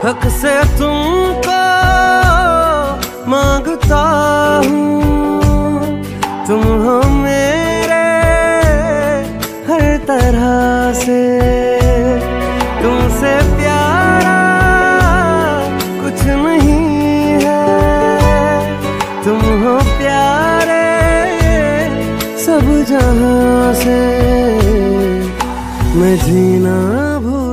हक से तुमको माँगता हूँ। तुम हो मेरे हर तरह से। तुमसे प्यारा कुछ नहीं है। तुम हो प्यारे सब जहाँ से। मैं जीना भूल